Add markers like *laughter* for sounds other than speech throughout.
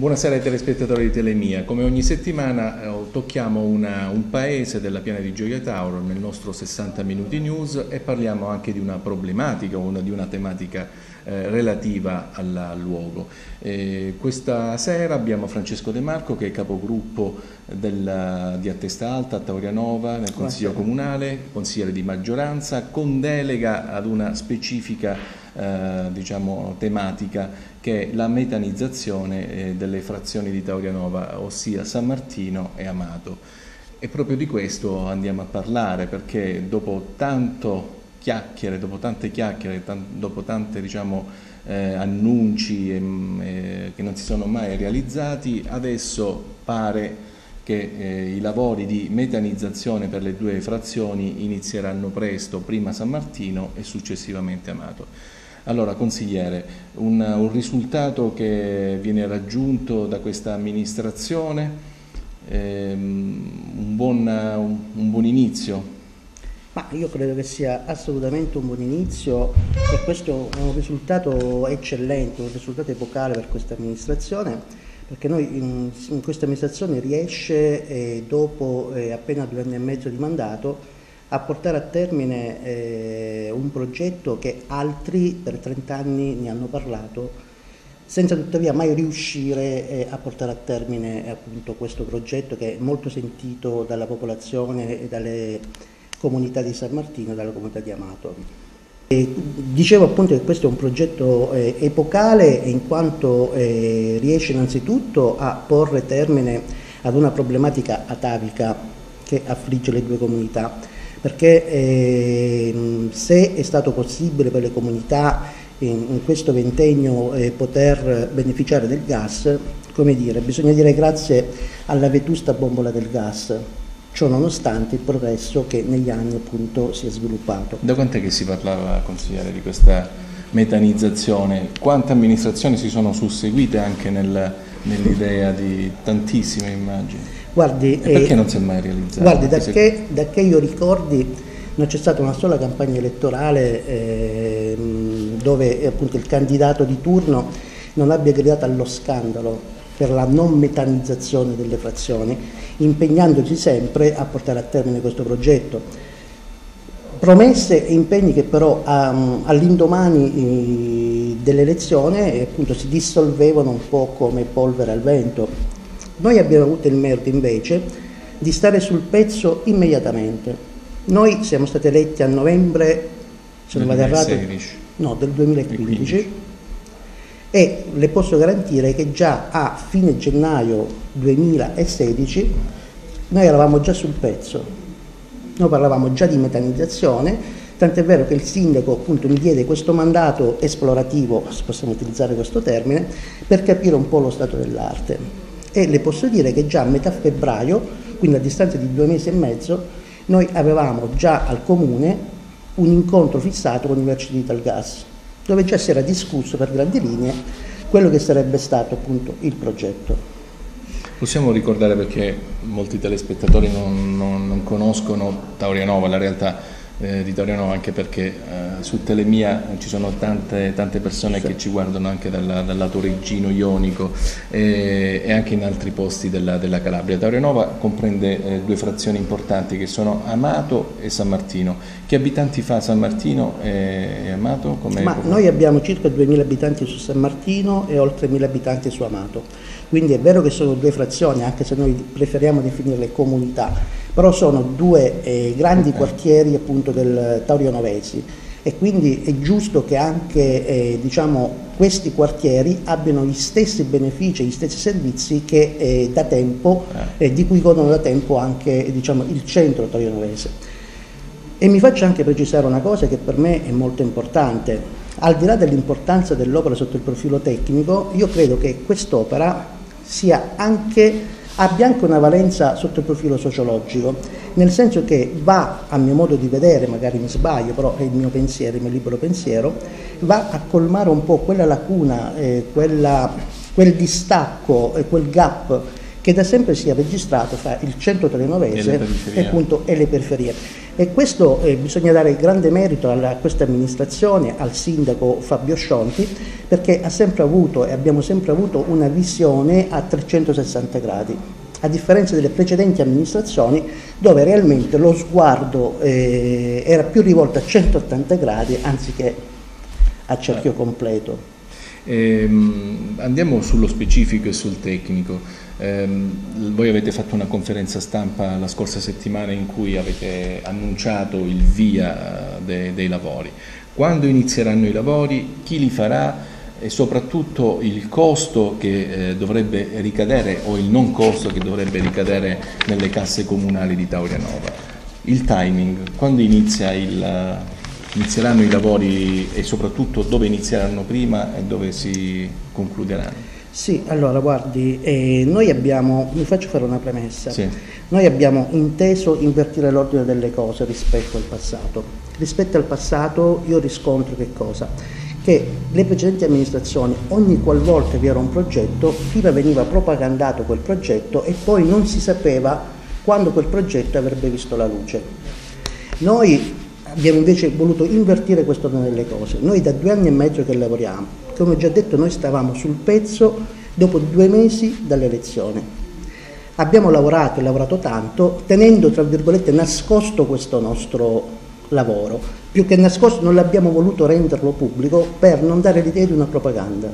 Buonasera ai telespettatori di Telemia. Come ogni settimana eh, tocchiamo una, un paese della piana di Gioia Tauro nel nostro 60 Minuti News e parliamo anche di una problematica o una, di una tematica eh, relativa al, al luogo. Eh, questa sera abbiamo Francesco De Marco che è capogruppo del, di Attesta Alta a Taurianova nel Consiglio Buonasera. Comunale, consigliere di maggioranza, con delega ad una specifica eh, diciamo, tematica che è la metanizzazione eh, delle frazioni di Taurianova, ossia San Martino e Amato. E proprio di questo andiamo a parlare perché dopo tanto chiacchiere, dopo tante chiacchiere, dopo tante diciamo, eh, annunci eh, che non si sono mai realizzati, adesso pare che eh, i lavori di metanizzazione per le due frazioni inizieranno presto, prima San Martino e successivamente Amato. Allora, consigliere, un, un risultato che viene raggiunto da questa amministrazione, ehm, un, buon, un, un buon inizio? Ma io credo che sia assolutamente un buon inizio e questo è un risultato eccellente, un risultato epocale per questa amministrazione perché noi in, in questa amministrazione riesce eh, dopo eh, appena due anni e mezzo di mandato a portare a termine eh, un progetto che altri per 30 anni ne hanno parlato senza tuttavia mai riuscire eh, a portare a termine appunto questo progetto che è molto sentito dalla popolazione e dalle comunità di San Martino e dalla comunità di Amato. E dicevo appunto che questo è un progetto eh, epocale in quanto eh, riesce innanzitutto a porre termine ad una problematica atavica che affligge le due comunità perché eh, se è stato possibile per le comunità in, in questo ventennio eh, poter beneficiare del gas, come dire, bisogna dire grazie alla vetusta bombola del gas, ciò nonostante il progresso che negli anni appunto si è sviluppato. Da quant'è che si parlava, consigliere, di questa metanizzazione? Quante amministrazioni si sono susseguite anche nel, nell'idea di tantissime immagini? Guardi, perché eh, non si è mai realizzato? Guardi, da che, da che, io ricordi non c'è stata una sola campagna elettorale eh, dove appunto il candidato di turno non abbia gridato allo scandalo per la non metanizzazione delle frazioni, impegnandosi sempre a portare a termine questo progetto. Promesse e impegni che però um, all'indomani eh, dell'elezione appunto si dissolvevano un po' come polvere al vento noi abbiamo avuto il merito invece di stare sul pezzo immediatamente. Noi siamo stati eletti a novembre, se non vado errato, no, del 2015 e le posso garantire che già a fine gennaio 2016 noi eravamo già sul pezzo. Noi parlavamo già di metanizzazione, tant'è vero che il sindaco appunto mi diede questo mandato esplorativo, se possiamo utilizzare questo termine, per capire un po' lo stato dell'arte e le posso dire che già a metà febbraio, quindi a distanza di due mesi e mezzo, noi avevamo già al comune un incontro fissato con University Gas, dove già si era discusso per grandi linee quello che sarebbe stato appunto il progetto. Possiamo ricordare perché molti telespettatori non, non, non conoscono Taurianova, la realtà eh, di Toriano anche perché eh, su Telemia ci sono tante, tante persone sì. che ci guardano anche dalla, dal lato reggino, ionico eh, e anche in altri posti della, della Calabria. Taurianova comprende eh, due frazioni importanti che sono Amato e San Martino. Che abitanti fa San Martino e Amato? Ma noi abbiamo circa 2.000 abitanti su San Martino e oltre 1.000 abitanti su Amato. Quindi è vero che sono due frazioni, anche se noi preferiamo definirle comunità, però sono due eh, grandi quartieri appunto del Taurio Novesi e quindi è giusto che anche eh, diciamo, questi quartieri abbiano gli stessi benefici, gli stessi servizi che eh, da tempo, eh. Di cui godono da tempo anche diciamo, il centro Taurio Novese. E mi faccio anche precisare una cosa che per me è molto importante, al di là dell'importanza dell'opera sotto il profilo tecnico, io credo che quest'opera sia anche abbia anche una valenza sotto il profilo sociologico, nel senso che va, a mio modo di vedere, magari mi sbaglio, però è il mio pensiero, il mio libero pensiero, va a colmare un po' quella lacuna, eh, quella, quel distacco e quel gap che da sempre si è registrato fra il centro telenovese e, e, appunto, e le periferie. E questo eh, bisogna dare grande merito alla, a questa amministrazione, al sindaco Fabio Scionti, perché ha sempre avuto e abbiamo sempre avuto una visione a 360 gradi a differenza delle precedenti amministrazioni dove realmente lo sguardo eh, era più rivolto a 180 gradi anziché a cerchio completo. Ehm, andiamo sullo specifico e sul tecnico. Ehm, voi avete fatto una conferenza stampa la scorsa settimana in cui avete annunciato il via de, dei lavori. Quando inizieranno i lavori? Chi li farà? e soprattutto il costo che eh, dovrebbe ricadere o il non costo che dovrebbe ricadere nelle casse comunali di Taurianova. Il timing, quando inizia il, inizieranno i lavori e soprattutto dove inizieranno prima e dove si concluderanno? Sì, allora guardi, eh, noi abbiamo, mi faccio fare una premessa, sì. noi abbiamo inteso invertire l'ordine delle cose rispetto al passato. Rispetto al passato io riscontro che cosa? Che le precedenti amministrazioni, ogni qualvolta vi era un progetto, prima veniva propagandato quel progetto e poi non si sapeva quando quel progetto avrebbe visto la luce. Noi abbiamo invece voluto invertire questo ordine delle cose. Noi da due anni e mezzo che lavoriamo, come ho già detto noi stavamo sul pezzo dopo due mesi dalle elezioni. Abbiamo lavorato e lavorato tanto tenendo tra virgolette nascosto questo nostro lavoro. Più che nascosto non l'abbiamo voluto renderlo pubblico per non dare l'idea di una propaganda.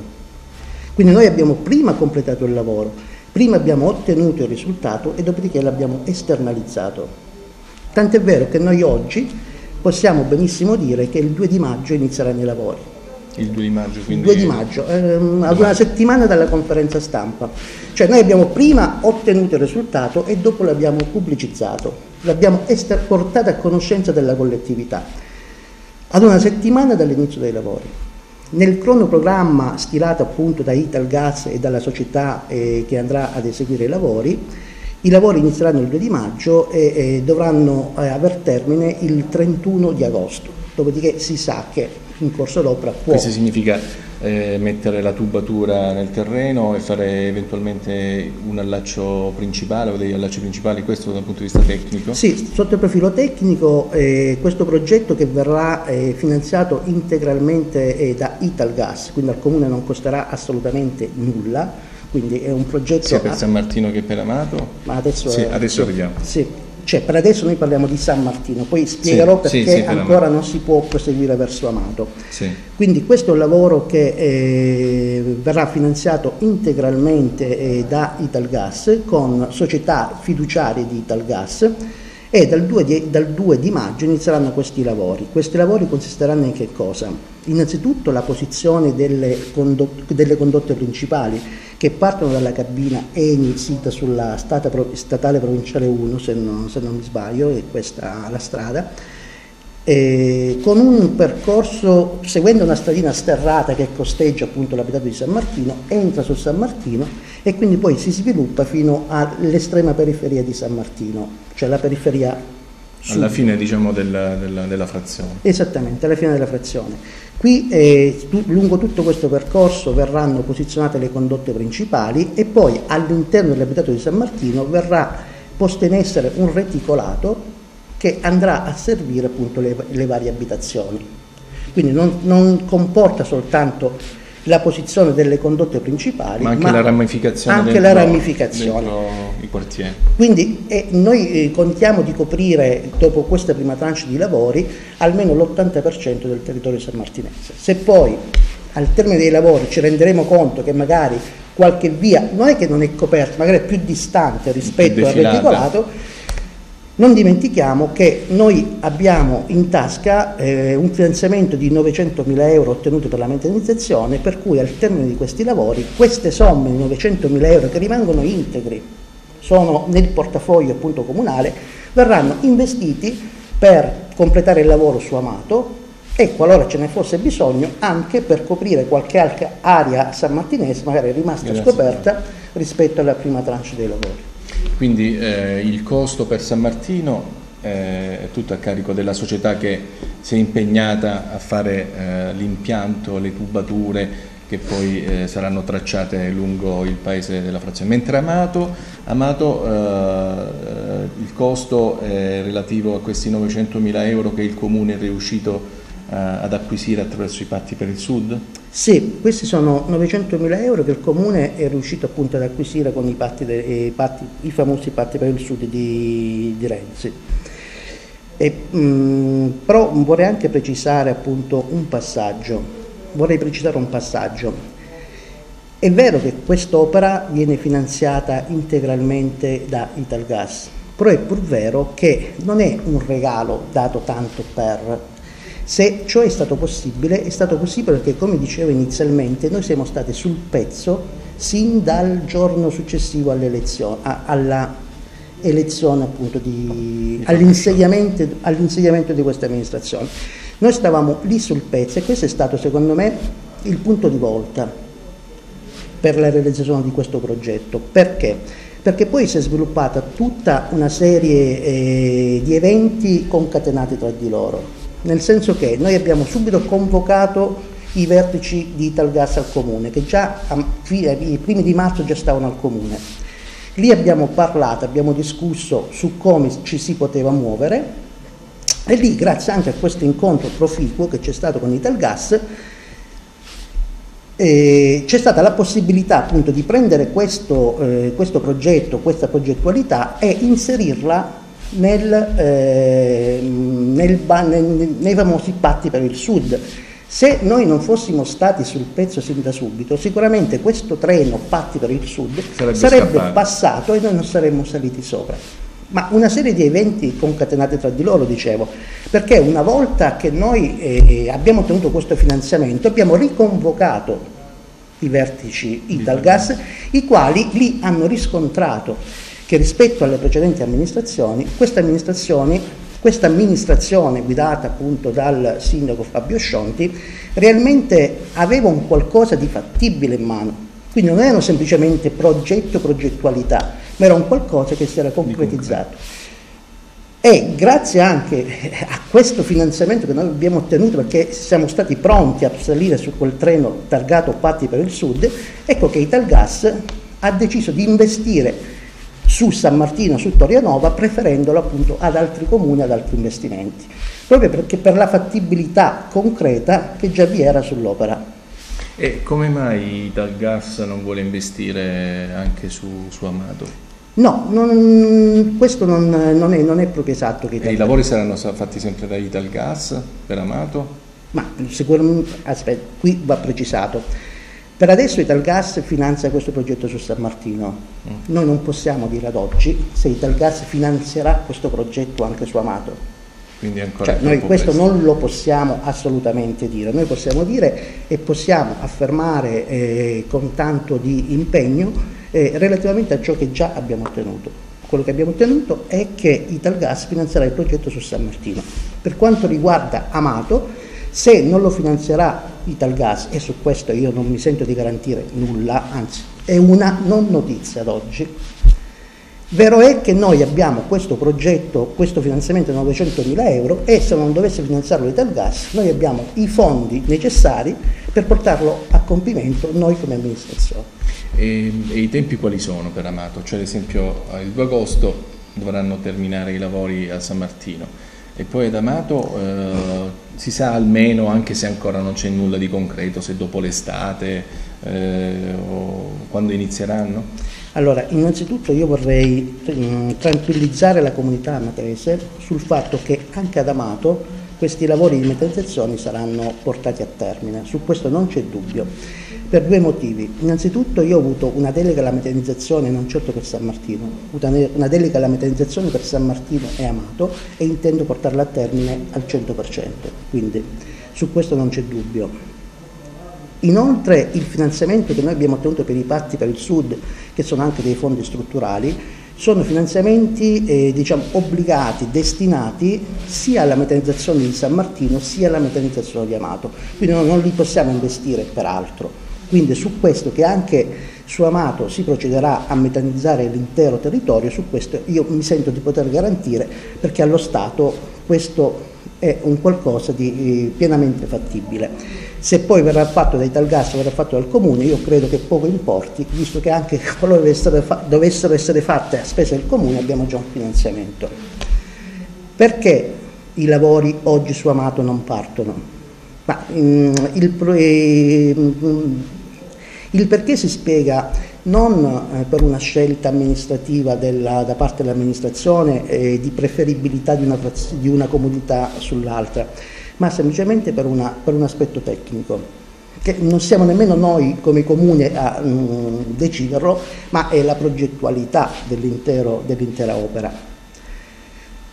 Quindi noi abbiamo prima completato il lavoro, prima abbiamo ottenuto il risultato e dopodiché l'abbiamo esternalizzato. Tant'è vero che noi oggi possiamo benissimo dire che il 2 di maggio inizieranno i lavori. Il 2 di maggio, quindi... Il 2 di maggio, ehm, ad una settimana dalla conferenza stampa. Cioè noi abbiamo prima ottenuto il risultato e dopo l'abbiamo pubblicizzato, l'abbiamo portato a conoscenza della collettività. Ad una settimana dall'inizio dei lavori. Nel cronoprogramma stilato appunto da Italgas e dalla società eh, che andrà ad eseguire i lavori, i lavori inizieranno il 2 di maggio e, e dovranno eh, aver termine il 31 di agosto, dopodiché si sa che in corso d'opera può... Questo significa eh, mettere la tubatura nel terreno e fare eventualmente un allaccio principale o degli allacci principali, questo dal punto di vista tecnico? Sì, sotto il profilo tecnico eh, questo progetto che verrà eh, finanziato integralmente eh, da Italgas, quindi al Comune non costerà assolutamente nulla, quindi è un progetto... Sia per San Martino che per Amato? Ma adesso, sì, adesso arriviamo. Sì, cioè per adesso noi parliamo di San Martino, poi spiegherò sì, perché sì, ancora non si può proseguire verso Amato. Quindi questo è un lavoro che eh, verrà finanziato integralmente eh, da Italgas con società fiduciarie di Italgas e dal 2, di, dal 2 di maggio inizieranno questi lavori. Questi lavori consisteranno in che cosa? Innanzitutto la posizione delle, condot- delle condotte principali che partono dalla cabina Eni sita sulla statale provinciale 1 se non, se non mi sbaglio, è questa la strada, eh, con un percorso seguendo una stradina sterrata che costeggia appunto l'abitato di San Martino, entra su San Martino e quindi poi si sviluppa fino all'estrema periferia di San Martino, cioè la periferia alla fine diciamo della, della, della, frazione. Esattamente, alla fine della frazione. Qui eh, tu, lungo tutto questo percorso verranno posizionate le condotte principali e poi all'interno dell'abitato di San Martino verrà posto in essere un reticolato che andrà a servire appunto le, le varie abitazioni. Quindi non, non comporta soltanto la posizione delle condotte principali, ma anche ma la ramificazione, anche dentro, la ramificazione. i quartieri. Quindi eh, noi eh, contiamo di coprire dopo questa prima tranche di lavori almeno l'80% del territorio sanmartinese. Se poi al termine dei lavori ci renderemo conto che magari qualche via non è che non è coperta, magari è più distante rispetto al reticolato, non dimentichiamo che noi abbiamo in tasca eh, un finanziamento di 900 mila euro ottenuto per la modernizzazione, per cui al termine di questi lavori queste somme di 900 mila euro che rimangono integri, sono nel portafoglio appunto comunale, verranno investiti per completare il lavoro su Amato e qualora ce ne fosse bisogno anche per coprire qualche altra area sammartinese magari rimasta Grazie. scoperta rispetto alla prima tranche dei lavori. Quindi eh, il costo per San Martino eh, è tutto a carico della società che si è impegnata a fare eh, l'impianto, le tubature che poi eh, saranno tracciate lungo il paese della frazione. Mentre Amato, Amato eh, il costo è relativo a questi 900 mila euro che il Comune è riuscito eh, ad acquisire attraverso i patti per il Sud? Sì, questi sono 900 mila euro che il Comune è riuscito appunto ad acquisire con i, patti de, i, patti, i famosi patti per il Sud di, di Renzi. E, mh, mm, però vorrei anche precisare appunto un passaggio, vorrei precisare un passaggio. È vero che quest'opera viene finanziata integralmente da Italgas, però è pur vero che non è un regalo dato tanto per, se ciò è stato possibile, è stato possibile perché, come dicevo inizialmente, noi siamo stati sul pezzo sin dal giorno successivo all'elezione, all'insediamento, all'insediamento di questa amministrazione. Noi stavamo lì sul pezzo e questo è stato secondo me il punto di volta per la realizzazione di questo progetto. Perché? Perché poi si è sviluppata tutta una serie eh, di eventi concatenati tra di loro nel senso che noi abbiamo subito convocato i vertici di Italgas al comune, che già i primi di marzo già stavano al comune. Lì abbiamo parlato, abbiamo discusso su come ci si poteva muovere e lì, grazie anche a questo incontro proficuo che c'è stato con Italgas, eh, c'è stata la possibilità appunto di prendere questo, eh, questo progetto, questa progettualità e inserirla nel, eh, nel, nel, nei famosi patti per il Sud. Se noi non fossimo stati sul pezzo sin da subito, sicuramente questo treno Patti per il Sud sarebbe, sarebbe passato e noi non saremmo saliti sopra. Ma una serie di eventi concatenati tra di loro, dicevo, perché una volta che noi eh, abbiamo ottenuto questo finanziamento, abbiamo riconvocato i vertici Italgas, i quali lì hanno riscontrato che rispetto alle precedenti amministrazioni, questa amministrazione, questa amministrazione guidata appunto dal sindaco Fabio Scionti realmente aveva un qualcosa di fattibile in mano. Quindi non erano semplicemente progetto, progettualità, ma era un qualcosa che si era concretizzato. E grazie anche a questo finanziamento che noi abbiamo ottenuto, perché siamo stati pronti a salire su quel treno targato Patti per il Sud, ecco che Italgas ha deciso di investire su San Martino, su Torianova, preferendolo appunto ad altri comuni, ad altri investimenti, proprio perché per la fattibilità concreta che già vi era sull'opera. E come mai dal gas non vuole investire anche su, su Amato? No, non, questo non, non, è, non, è, proprio esatto. Che e i lavori saranno fatti sempre da Italgas per Amato? Ma sicuramente, aspetta, qui va precisato per adesso Italgas finanzia questo progetto su San Martino. Mm. Noi non possiamo dire ad oggi se Italgas finanzierà questo progetto anche su Amato. Quindi ancora cioè, noi questo presto. non lo possiamo assolutamente dire. Noi possiamo dire e possiamo affermare eh, con tanto di impegno eh, relativamente a ciò che già abbiamo ottenuto. Quello che abbiamo ottenuto è che Italgas finanzierà il progetto su San Martino. Per quanto riguarda Amato, se non lo finanzierà Italgas, e su questo io non mi sento di garantire nulla, anzi è una non notizia ad oggi, Vero è che noi abbiamo questo progetto, questo finanziamento di 900 mila euro e se non dovesse finanziarlo l'Italgas noi abbiamo i fondi necessari per portarlo a compimento noi come amministrazione. E, e i tempi quali sono per Amato? Cioè ad esempio il 2 agosto dovranno terminare i lavori a San Martino e poi ad Amato eh, si sa almeno, anche se ancora non c'è nulla di concreto, se dopo l'estate eh, o quando inizieranno? Allora, innanzitutto io vorrei mm, tranquillizzare la comunità amatese sul fatto che anche ad Amato questi lavori di metallizzazione saranno portati a termine, su questo non c'è dubbio per due motivi. Innanzitutto io ho avuto una delega alla metanizzazione non certo per San Martino, ho avuto una delega alla metanizzazione per San Martino e Amato e intendo portarla a termine al 100%, quindi su questo non c'è dubbio. Inoltre il finanziamento che noi abbiamo ottenuto per i patti per il Sud, che sono anche dei fondi strutturali, sono finanziamenti eh, diciamo, obbligati, destinati sia alla metanizzazione di San Martino sia alla metanizzazione di Amato, quindi non, non li possiamo investire per altro. Quindi su questo che anche su Amato si procederà a metanizzare l'intero territorio, su questo io mi sento di poter garantire perché allo Stato questo è un qualcosa di eh, pienamente fattibile. Se poi verrà fatto da Italgas o verrà fatto dal comune, io credo che poco importi, visto che anche *laughs* qualora dovessero, essere fatte a spese del comune abbiamo già un finanziamento. Perché i lavori oggi su Amato non partono? Ma, mm, il, eh, mm, il perché si spiega non eh, per una scelta amministrativa della, da parte dell'amministrazione eh, di preferibilità di una, di una comunità sull'altra, ma semplicemente per, una, per, un aspetto tecnico, che non siamo nemmeno noi come comune a mh, mm, deciderlo, ma è la progettualità dell'intera opera.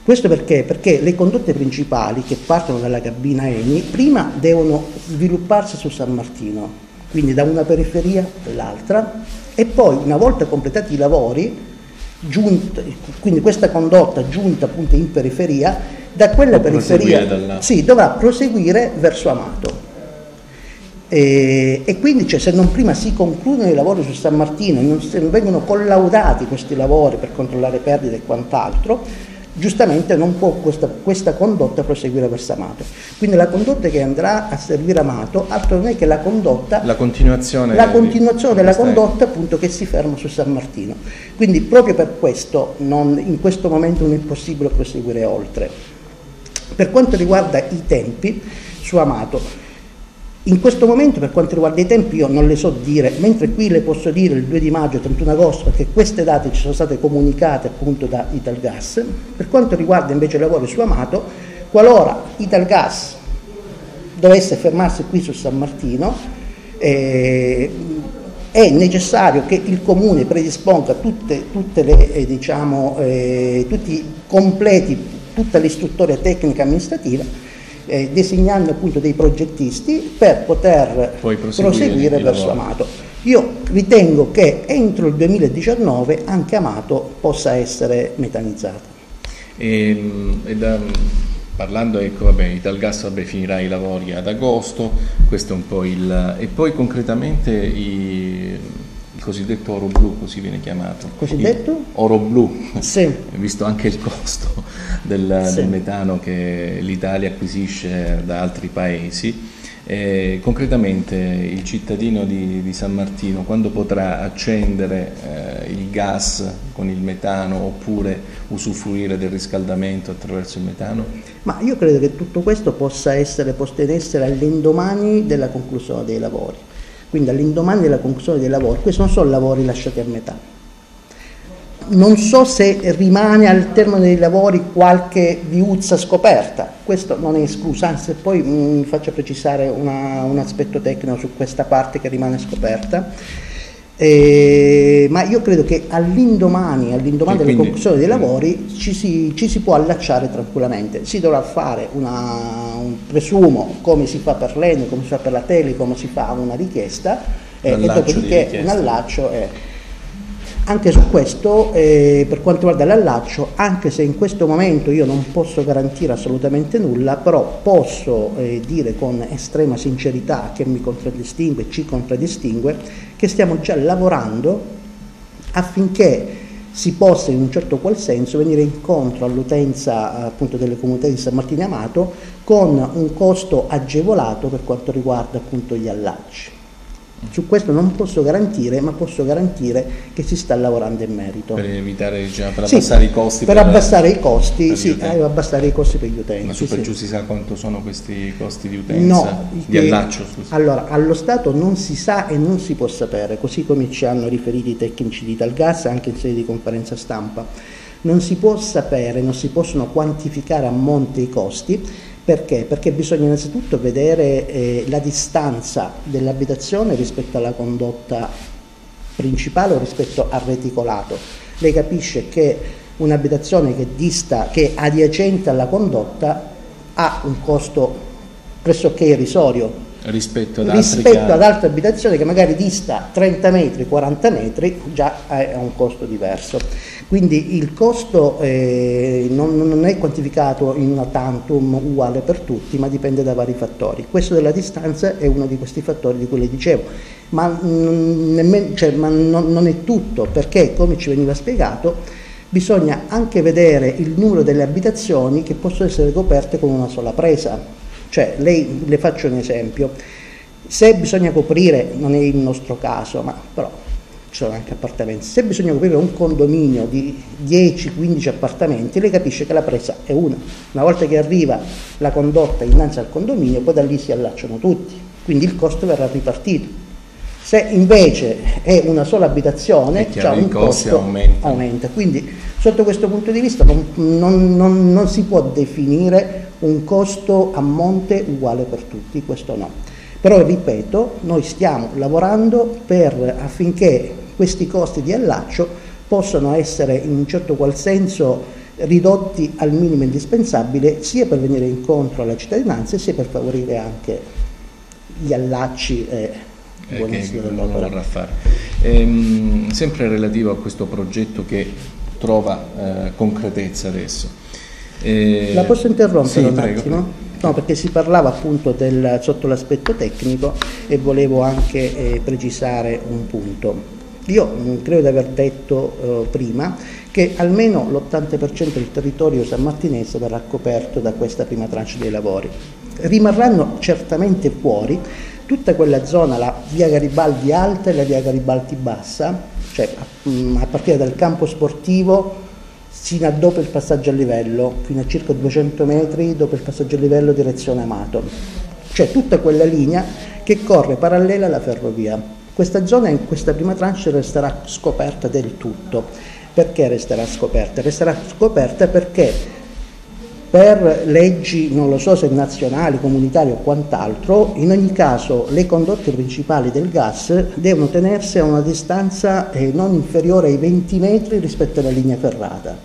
Questo perché? Perché le condotte principali che partono dalla cabina Eni prima devono svilupparsi su San Martino, quindi da una periferia all'altra, e poi una volta completati i lavori, giunta, quindi questa condotta giunta appunto in periferia, da quella periferia sì, dovrà proseguire verso Amato. E, e, quindi cioè, se non prima si concludono i lavori su San Martino non, non vengono collaudati questi lavori per controllare perdite e quant'altro, giustamente non può questa, questa, condotta proseguire verso Amato. Quindi la condotta che andrà a servire Amato altro non è che la condotta, la continuazione, la continuazione della condotta appunto che si ferma su San Martino. Quindi proprio per questo non, in questo momento non è possibile proseguire oltre. Per quanto riguarda i tempi su Amato, in questo momento per quanto riguarda i tempi io non le so dire, mentre qui le posso dire il 2 di maggio e 31 agosto perché queste date ci sono state comunicate appunto da Italgas, per quanto riguarda invece i lavori su Amato, qualora Italgas dovesse fermarsi qui su San Martino, eh, è necessario che il comune predisponga tutte, tutte le, eh, diciamo, eh, tutti completi, tutta l'istruttoria tecnica amministrativa eh, designando appunto dei progettisti per poter proseguire verso Amato. Io ritengo che entro il 2019 anche Amato possa essere metanizzata. E, ehm, e da, parlando, ecco, vabbè, Italgas vabbè, finirà i lavori ad agosto, questo è un po' il... e poi concretamente i, cosiddetto oro blu, così viene chiamato. Cosiddetto? Il oro blu, sì. visto anche il costo del, sì. del metano che l'Italia acquisisce da altri paesi. Eh, concretamente il cittadino di, di, San Martino quando potrà accendere eh, il gas con il metano oppure usufruire del riscaldamento attraverso il metano? Ma io credo che tutto questo possa essere posto in essere all'indomani della conclusione dei lavori quindi all'indomani della conclusione dei lavori, questi non sono lavori lasciati a metà. Non so se rimane al termine dei lavori qualche viuzza scoperta, questo non è escluso, anzi poi mi faccio precisare una, un aspetto tecnico su questa parte che rimane scoperta eh, ma io credo che all'indomani, all'indomani della conclusione dei lavori ci si, ci si, può allacciare tranquillamente, si dovrà fare una, un presumo come si fa per l'ENI, come si fa per la Telecom, si fa una richiesta eh, e dopodiché un allaccio. Eh, anche su questo, eh, per quanto riguarda l'allaccio, anche se in questo momento io non posso garantire assolutamente nulla, però posso eh, dire con estrema sincerità che mi contraddistingue, ci contraddistingue, che stiamo già lavorando affinché si possa in un certo qual senso venire incontro all'utenza appunto delle comunità di San Martino Amato con un costo agevolato per quanto riguarda appunto gli allacci. Su questo non posso garantire, ma posso garantire che si sta lavorando in merito. Per evitare, diciamo, per sì, abbassare i costi? Per, per abbassare i costi, per sì, eh, abbassare i costi per gli utenti. Ma su per sì. giù si sa quanto sono questi costi di utenza? No, di allaccio? Scusa. Allora, allo Stato non si sa e non si può sapere, così come ci hanno riferito i tecnici di Italgas anche in sede di conferenza stampa. Non si può sapere, non si possono quantificare a monte i costi, perché? Perché bisogna innanzitutto vedere eh, la distanza dell'abitazione rispetto alla condotta principale o rispetto al reticolato. Lei capisce che un'abitazione che dista, che è adiacente alla condotta ha un costo pressoché irrisorio rispetto, ad, rispetto ad, altre abitazioni che magari dista 30 metri, 40 metri, già ha un costo diverso. Quindi il costo eh, non, non, è quantificato in una tantum uguale per tutti, ma dipende da vari fattori. Questo della distanza è uno di questi fattori di cui le dicevo, ma, mm, nemmeno, cioè, ma non, non è tutto, perché come ci veniva spiegato, bisogna anche vedere il numero delle abitazioni che possono essere coperte con una sola presa. Cioè, lei, le faccio un esempio, Se bisogna coprire, non è il nostro caso, ma però ci sono anche appartamenti, se bisogna coprire un condominio di 10-15 appartamenti, lei capisce che la presa è una. Una volta che arriva la condotta innanzi al condominio, poi da lì si allacciano tutti, quindi il costo verrà ripartito. Se invece è una sola abitazione, chiaro, un costo aumenta. aumenta. Quindi sotto questo punto di vista non, non, non, non si può definire un costo a monte uguale per tutti, questo no. Però ripeto, noi stiamo lavorando per, affinché questi costi di allaccio possano essere in un certo qual senso ridotti al minimo indispensabile sia per venire incontro alla cittadinanza sia per favorire anche gli allacci. Eh, che non vorrà fare. Ehm, sempre relativo a questo progetto che trova eh, concretezza adesso. Eh, La posso interrompere sì, un prego. attimo? No, perché si parlava appunto del, sotto l'aspetto tecnico e volevo anche eh, precisare un punto. Io credo di aver detto eh, prima che almeno l'80% del territorio sammartinese verrà coperto da questa prima tranche dei lavori. Rimarranno certamente fuori tutta quella zona, la via Garibaldi alta e la via Garibaldi bassa, cioè a, mm, a partire dal campo sportivo sino a dopo il passaggio a livello, fino a circa 200 metri dopo il passaggio a livello direzione Amato, cioè tutta quella linea che corre parallela alla ferrovia. Questa zona in questa prima tranche resterà scoperta del tutto. Perché resterà scoperta? Resterà scoperta perché per leggi, non lo so se nazionali, comunitarie o quant'altro, in ogni caso le condotte principali del gas devono tenersi a una distanza eh, non inferiore ai 20 metri rispetto alla linea ferrata.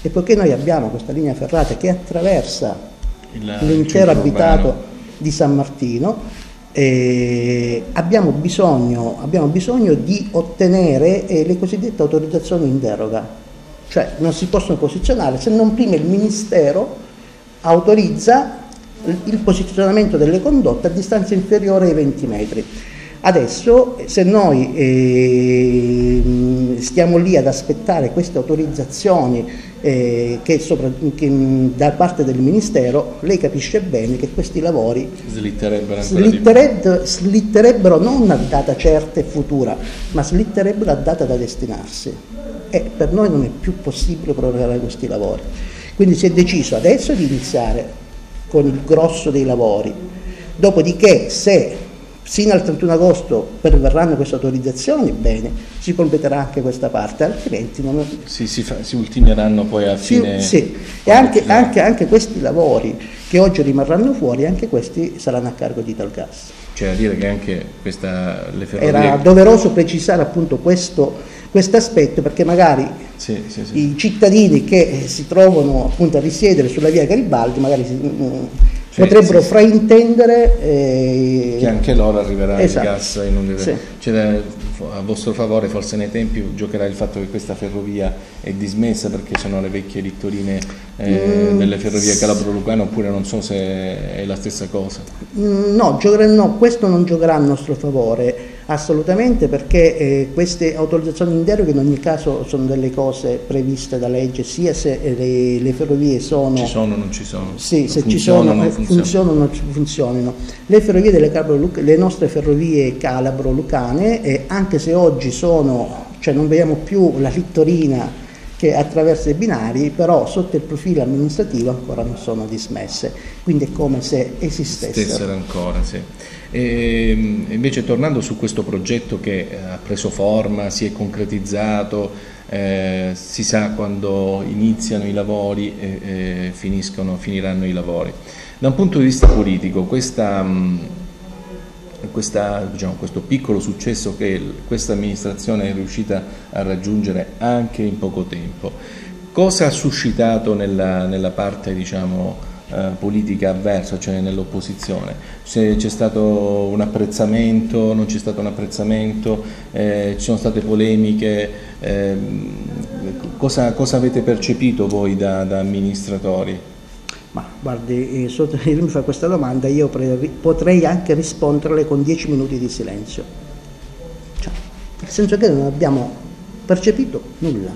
E poiché noi abbiamo questa linea ferrata che attraversa l'intero abitato di San Martino, eh, abbiamo, bisogno, abbiamo, bisogno, di ottenere eh, le cosiddette autorizzazioni in deroga, cioè non si possono posizionare se non prima il Ministero autorizza il posizionamento delle condotte a distanza inferiore ai 20 metri. Adesso se noi eh, stiamo lì ad aspettare queste autorizzazioni eh, che, sopra, che da parte del Ministero, lei capisce bene che questi lavori slitterebbero, slitterebbero, slitterebbero non a data certa e futura, ma slitterebbero a data da destinarsi. E per noi non è più possibile prorogare questi lavori. Quindi si è deciso adesso di iniziare con il grosso dei lavori, dopodiché se fino al 31 agosto perverranno queste autorizzazioni, bene, si completerà anche questa parte, altrimenti non... Si, si, fa, si ultimeranno poi a fine... Sì, sì. e anche, anche, anche, questi lavori che oggi rimarranno fuori, anche questi saranno a cargo di Talgas. C'è da dire che anche questa, le ferrovie... Era doveroso precisare appunto questo questo aspetto perché magari sì, sì, sì. i cittadini che si trovano appunto a risiedere sulla via Garibaldi magari si, mm, potrebbero fraintendere eh, che anche loro arriverà esatto. il gas in un cioè, a vostro favore forse nei tempi giocherà il fatto che questa ferrovia è dismessa perché sono le vecchie littorine eh, mm, delle ferrovie calabro-lucane oppure non so se è la stessa cosa. Mm, no, no, questo non giocherà a nostro favore Assolutamente perché eh, queste autorizzazioni in deroga in ogni caso sono delle cose previste da legge, sia se eh, le, le ferrovie sono... Ci sono o non ci sono? Sì, se ci sono, non funzionano o non funzionano. Le ferrovie delle le nostre ferrovie calabro-lucane, eh, anche se oggi sono, cioè non vediamo più la littorina che attraversa i binari, però sotto il profilo amministrativo ancora non sono dismesse, quindi è come se esistessero. Stessero ancora, sì. E ehm, invece tornando su questo progetto che eh, ha preso forma, si è concretizzato, eh, si sa quando iniziano i lavori e, e finiranno i lavori. Da un punto di vista politico, questa... Mh, questa, diciamo, questo piccolo successo che questa amministrazione è riuscita a raggiungere anche in poco tempo. Cosa ha suscitato nella, nella parte diciamo, eh, politica avversa, cioè nell'opposizione? Se c'è stato un apprezzamento, non c'è stato un apprezzamento, eh, ci sono state polemiche, eh, cosa, cosa, avete percepito voi da, da amministratori? Ma guardi, lei mi fa questa domanda, io potrei anche risponderle con dieci minuti di silenzio. Cioè, nel senso che non abbiamo percepito nulla.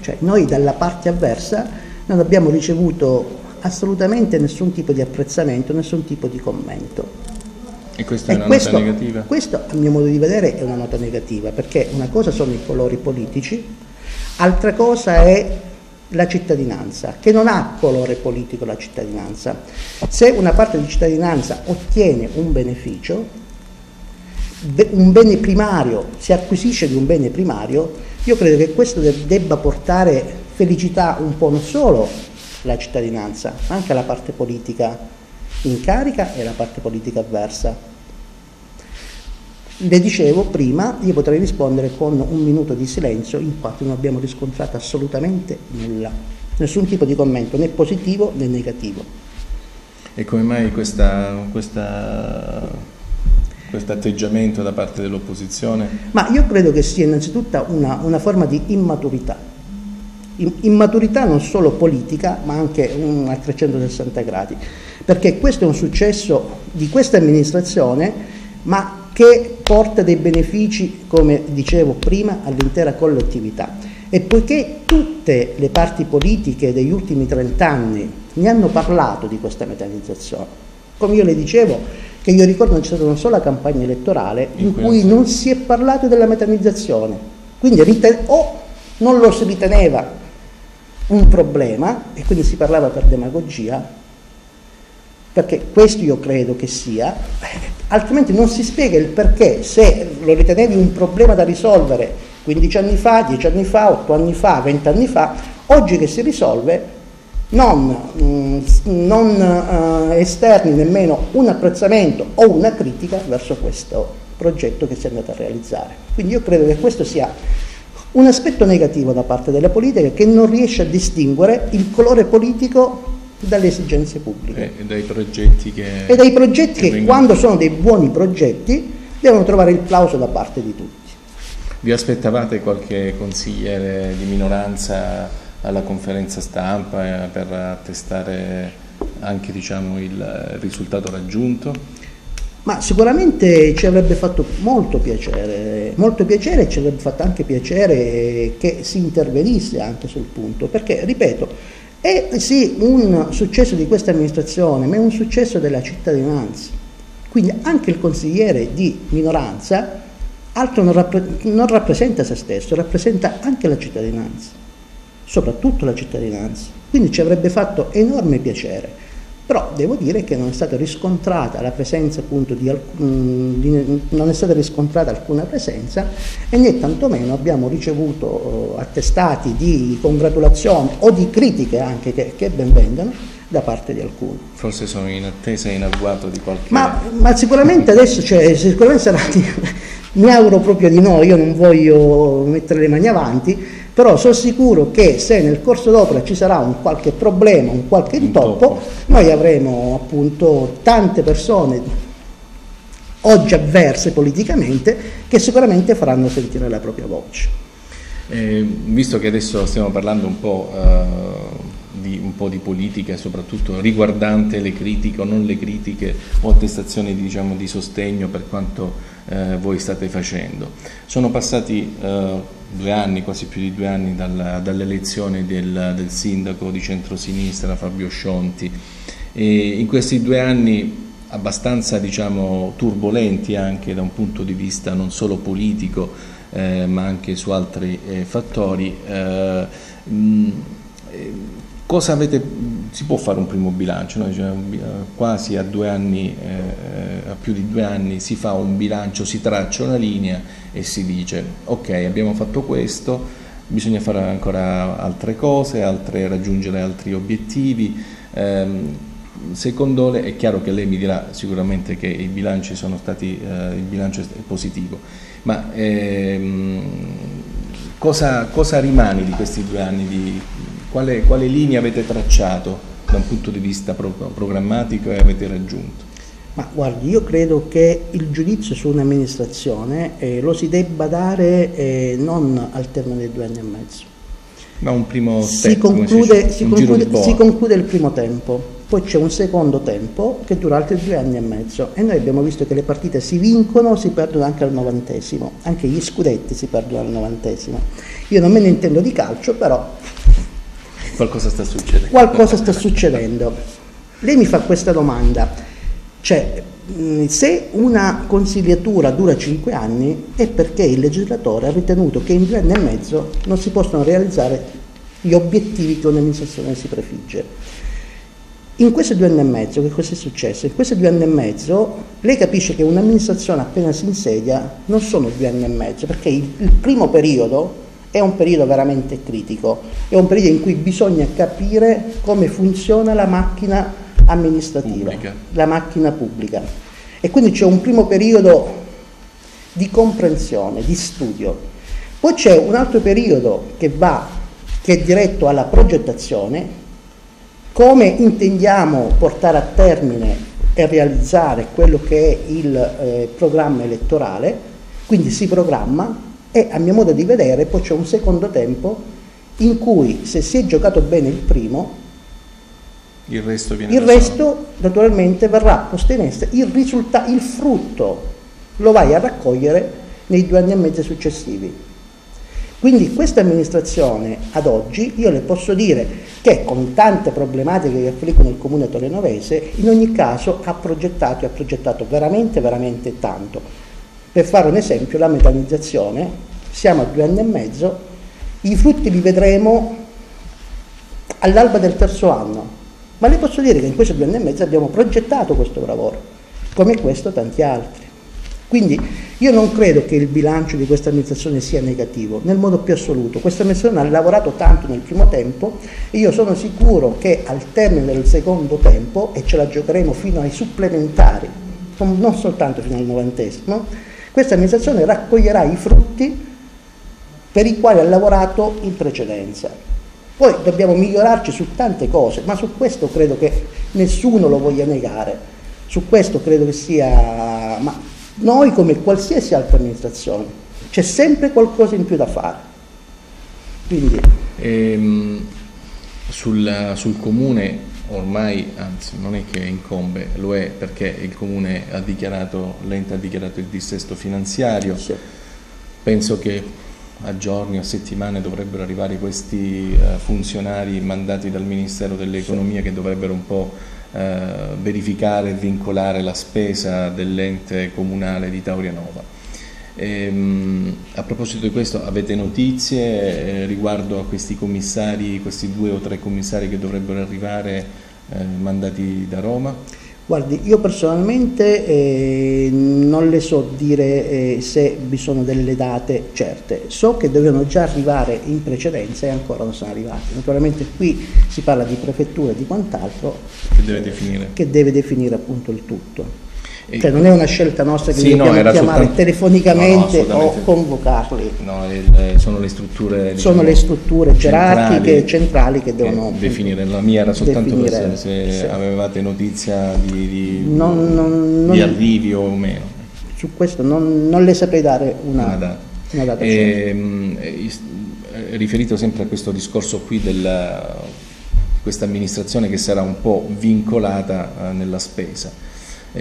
Cioè, noi dalla parte avversa non abbiamo ricevuto assolutamente nessun tipo di apprezzamento, nessun tipo di commento. E questa è una questo, nota negativa? Questo a mio modo di vedere è una nota negativa, perché una cosa sono i colori politici, altra cosa è la cittadinanza, che non ha colore politico la cittadinanza. Se una parte di cittadinanza ottiene un beneficio, un bene primario, si acquisisce di un bene primario, io credo che questo debba portare felicità un po' non solo alla cittadinanza, ma anche alla parte politica in carica e alla parte politica avversa. Le dicevo prima, io potrei rispondere con un minuto di silenzio, in quanto non abbiamo riscontrato assolutamente nulla, nessun tipo di commento, né positivo né negativo. E come mai questa, questa, questo atteggiamento da parte dell'opposizione? Ma io credo che sia innanzitutto una, una forma di immaturità. Immaturità non solo politica, ma anche a 360 gradi, perché questo è un successo di questa amministrazione, ma che porta dei benefici, come dicevo prima, all'intera collettività. E poiché tutte le parti politiche degli ultimi 30 anni ne hanno parlato di questa metanizzazione, come io le dicevo, che io ricordo non c'è stata una sola campagna elettorale in cui non si è parlato della metanizzazione, quindi o non lo si riteneva un problema e quindi si parlava per demagogia, perché questo io credo che sia, altrimenti non si spiega il perché se lo ritenevi un problema da risolvere 15 anni fa, 10 anni fa, 8 anni fa, 20 anni fa, oggi che si risolve non, mm, non uh, esterni nemmeno un apprezzamento o una critica verso questo progetto che si è andato a realizzare. Quindi io credo che questo sia un aspetto negativo da parte della politica che non riesce a distinguere il colore politico dalle esigenze pubbliche. E dai progetti che... E dai progetti che, che quando sono dei buoni progetti devono trovare il plauso da parte di tutti. Vi aspettavate qualche consigliere di minoranza alla conferenza stampa eh, per attestare anche diciamo, il risultato raggiunto? Ma sicuramente ci avrebbe fatto molto piacere, molto piacere e ci avrebbe fatto anche piacere che si intervenisse anche sul punto, perché ripeto, è sì un successo di questa amministrazione, ma è un successo della cittadinanza. Quindi anche il consigliere di minoranza altro non, rappre- non rappresenta se stesso, rappresenta anche la cittadinanza, soprattutto la cittadinanza. Quindi ci avrebbe fatto enorme piacere però devo dire che non è stata riscontrata la presenza appunto di, alcun, di non è stata riscontrata alcuna presenza e né tantomeno abbiamo ricevuto uh, attestati di congratulazione o di critiche anche che, che benvengano da parte di alcuni. Forse sono in attesa e in agguato di qualche... Ma, ma sicuramente adesso, cioè, sicuramente sarà di, *laughs* mi auguro proprio di no, io non voglio mettere le mani avanti, però sono sicuro che se nel corso d'opera ci sarà un qualche problema, un qualche intoppo, noi avremo appunto tante persone oggi avverse politicamente che sicuramente faranno sentire la propria voce. Eh, visto che adesso stiamo parlando un po', eh, di, un po', di, politica, soprattutto riguardante le critiche o non le critiche o attestazioni diciamo, di sostegno per quanto eh, voi state facendo, sono passati eh, due anni, quasi più di due anni dalla, dall'elezione del, del, sindaco di centrosinistra Fabio Scionti. E in questi due anni abbastanza diciamo, turbolenti anche da un punto di vista non solo politico eh, ma anche su altri eh, fattori eh, mh, eh, cosa avete si può fare un primo bilancio, no? cioè, quasi a, anni, eh, a più di due anni si fa un bilancio, si traccia una linea e si dice ok abbiamo fatto questo, bisogna fare ancora altre cose, altre, raggiungere altri obiettivi. Eh, secondo lei è chiaro che lei mi dirà sicuramente che i bilanci sono stati, eh, il bilancio è positivo, ma ehm, cosa, cosa rimane di questi due anni di quale, quale linea avete tracciato da un punto di vista pro programmatico e avete raggiunto? Ma guardi, io credo che il giudizio su un'amministrazione eh, lo si debba dare eh, non al termine dei due anni e mezzo. Ma un primo si conclude, si, conclude, si conclude il primo tempo, poi c'è un secondo tempo che dura altri due anni e mezzo e noi abbiamo visto che le partite si vincono si perdono anche al novantesimo, anche gli scudetti si perdono al novantesimo. Io non me ne intendo di calcio, però Qualcosa sta succedendo. Qualcosa sta succedendo. Lei mi fa questa domanda, cioè se una consigliatura dura 5 anni è perché il legislatore ha ritenuto che in due anni e mezzo non si possono realizzare gli obiettivi che un'amministrazione si prefigge. In questi due anni e mezzo, che cosa è successo? In questi due anni e mezzo lei capisce che un'amministrazione appena si insedia non sono due anni e mezzo, perché il, il primo periodo è un periodo veramente critico, è un periodo in cui bisogna capire come funziona la macchina amministrativa, pubblica. la macchina pubblica. E quindi c'è un primo periodo di comprensione, di studio. Poi c'è un altro periodo che va, che è diretto alla progettazione, come intendiamo portare a termine e realizzare quello che è il eh, programma elettorale, quindi si programma e a mio modo di vedere poi c'è un secondo tempo in cui se si è giocato bene il primo, il resto, il resto naturalmente verrà posto in essere, il, risulta- il frutto lo vai a raccogliere nei due anni e mezzo successivi. Quindi questa amministrazione ad oggi io le posso dire che con tante problematiche che affliggono il comune tolenovese in ogni caso ha progettato e ha progettato veramente veramente tanto. Per fare un esempio la metanizzazione, siamo a due anni e mezzo, i frutti li vedremo all'alba del terzo anno, ma le posso dire che in questi due anni e mezzo abbiamo progettato questo lavoro, come questo tanti altri. Quindi io non credo che il bilancio di questa amministrazione sia negativo, nel modo più assoluto. Questa amministrazione ha lavorato tanto nel primo tempo e io sono sicuro che al termine del secondo tempo, e ce la giocheremo fino ai supplementari, non soltanto fino al novantesimo, questa amministrazione raccoglierà i frutti per i quali ha lavorato in precedenza. Poi dobbiamo migliorarci su tante cose, ma su questo credo che nessuno lo voglia negare. Su questo credo che sia... Ma noi come qualsiasi altra amministrazione, c'è sempre qualcosa in più da fare. Quindi... Ehm, sul, sul comune ormai, anzi non è che incombe, lo è perché il comune ha dichiarato, l'ente ha dichiarato il dissesto finanziario. Sì. Penso che a giorni, a settimane dovrebbero arrivare questi uh, funzionari mandati dal Ministero dell'Economia che dovrebbero un po' uh, verificare e vincolare la spesa dell'ente comunale di Taurianova. E, um, a proposito di questo, avete notizie eh, riguardo a questi commissari, questi due o tre commissari che dovrebbero arrivare eh, mandati da Roma? Guardi, io personalmente eh, non le so dire eh, se vi sono delle date certe, so che dovevano già arrivare in precedenza e ancora non sono arrivati. Naturalmente qui si parla di prefettura e di quant'altro che deve definire, che deve definire appunto il tutto. Cioè non è una scelta nostra che sì, dobbiamo no, chiamare soltanto... telefonicamente no, no, o convocarli. No, il, sono le strutture, diciamo, sono le strutture gerarchiche e centrali che devono definire. La mia era soltanto definire, per se, se sì. avevate notizia di, di, non, non, di arrivi o meno. Su questo non, non le saprei dare una, una data. Una data e, ehm, riferito sempre a questo discorso qui della questa amministrazione che sarà un po' vincolata uh, nella spesa.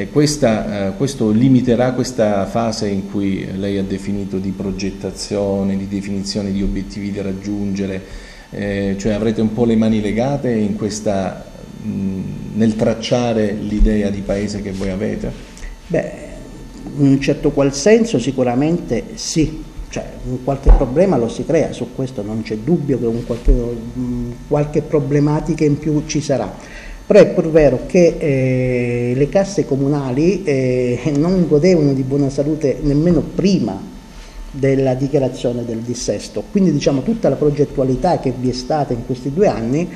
Questa, eh, questo limiterà questa fase in cui lei ha definito di progettazione, di definizione di obiettivi da raggiungere, eh, cioè avrete un po' le mani legate questa, mh, nel tracciare l'idea di paese che voi avete? Beh, in un certo qual senso sicuramente sì, cioè un qualche problema lo si crea, su questo non c'è dubbio che un qualche, mh, qualche problematica in più ci sarà però è pur vero che eh, le casse comunali eh, non godevano di buona salute nemmeno prima della dichiarazione del dissesto, quindi diciamo tutta la progettualità che vi è stata in questi due anni